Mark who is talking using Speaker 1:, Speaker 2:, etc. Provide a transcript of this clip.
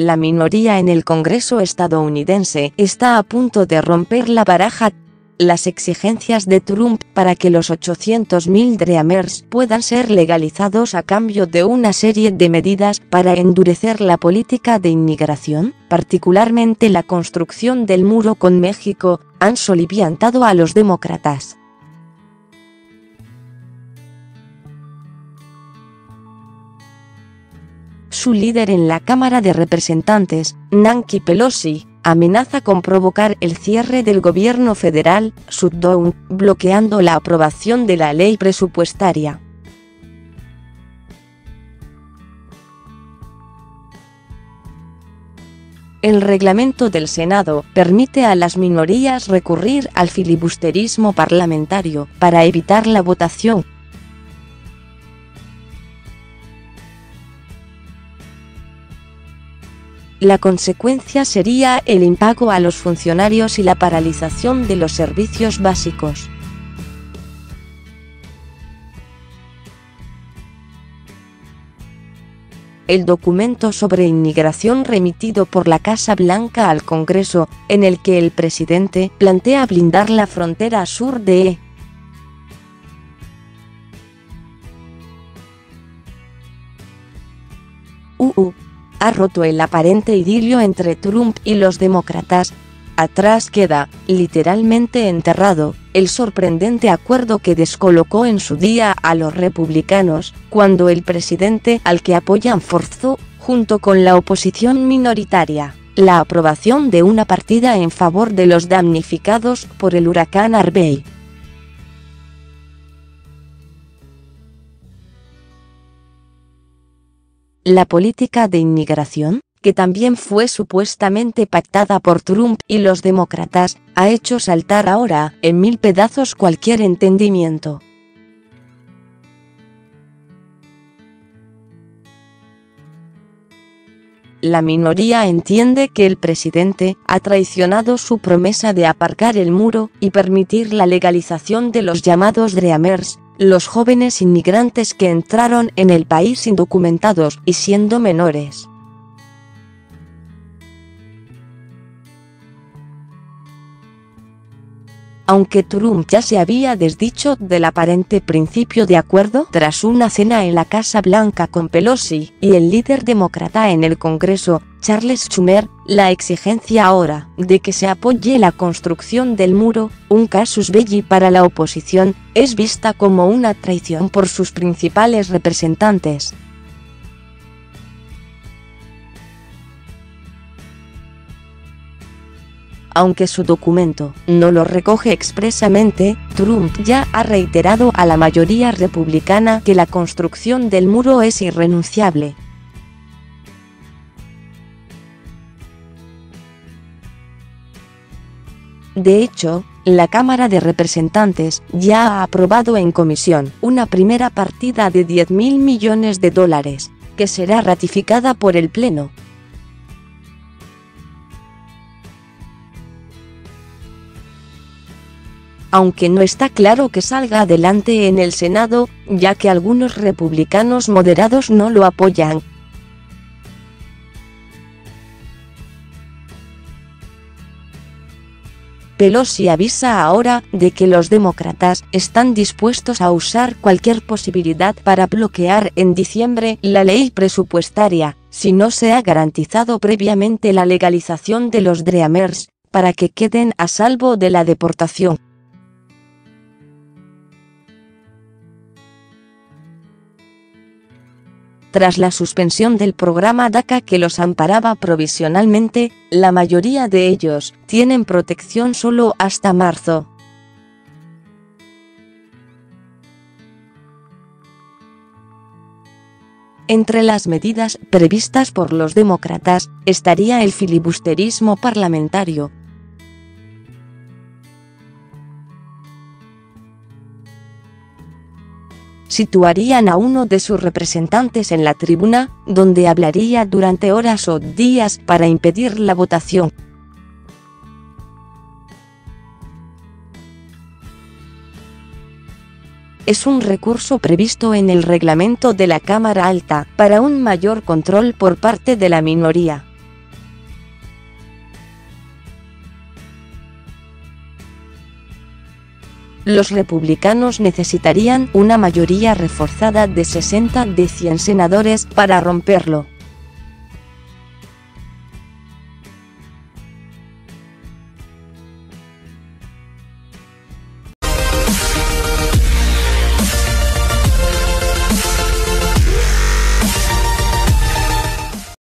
Speaker 1: la minoría en el Congreso estadounidense está a punto de romper la baraja las exigencias de Trump para que los 800.000 Dreamers puedan ser legalizados a cambio de una serie de medidas para endurecer la política de inmigración, particularmente la construcción del muro con México, han soliviantado a los demócratas. Su líder en la Cámara de Representantes, Nancy Pelosi, amenaza con provocar el cierre del gobierno federal, shutdown, bloqueando la aprobación de la ley presupuestaria. El reglamento del Senado permite a las minorías recurrir al filibusterismo parlamentario para evitar la votación, La consecuencia sería el impago a los funcionarios y la paralización de los servicios básicos. el documento sobre inmigración remitido por la Casa Blanca al Congreso, en el que el presidente plantea blindar la frontera sur de UU ha roto el aparente idilio entre Trump y los demócratas. Atrás queda, literalmente enterrado, el sorprendente acuerdo que descolocó en su día a los republicanos, cuando el presidente al que apoyan forzó, junto con la oposición minoritaria, la aprobación de una partida en favor de los damnificados por el huracán Harvey. La política de inmigración, que también fue supuestamente pactada por Trump y los demócratas, ha hecho saltar ahora en mil pedazos cualquier entendimiento. La minoría entiende que el presidente ha traicionado su promesa de aparcar el muro y permitir la legalización de los llamados Dreamers, los jóvenes inmigrantes que entraron en el país indocumentados y siendo menores. Aunque Trump ya se había desdicho del aparente principio de acuerdo tras una cena en la Casa Blanca con Pelosi y el líder demócrata en el Congreso, Charles Schumer, la exigencia ahora de que se apoye la construcción del muro, un casus belli para la oposición, es vista como una traición por sus principales representantes. Aunque su documento no lo recoge expresamente, Trump ya ha reiterado a la mayoría republicana que la construcción del muro es irrenunciable. De hecho, la Cámara de Representantes ya ha aprobado en comisión una primera partida de 10 mil millones de dólares, que será ratificada por el Pleno, aunque no está claro que salga adelante en el Senado, ya que algunos republicanos moderados no lo apoyan. Pelosi avisa ahora de que los demócratas están dispuestos a usar cualquier posibilidad para bloquear en diciembre la ley presupuestaria, si no se ha garantizado previamente la legalización de los Dreamers, para que queden a salvo de la deportación. Tras la suspensión del programa DACA que los amparaba provisionalmente, la mayoría de ellos tienen protección solo hasta marzo. Entre las medidas previstas por los demócratas estaría el filibusterismo parlamentario, situarían a uno de sus representantes en la tribuna, donde hablaría durante horas o días para impedir la votación. Es un recurso previsto en el reglamento de la Cámara Alta, para un mayor control por parte de la minoría. Los republicanos necesitarían una mayoría reforzada de 60 de 100 senadores para romperlo.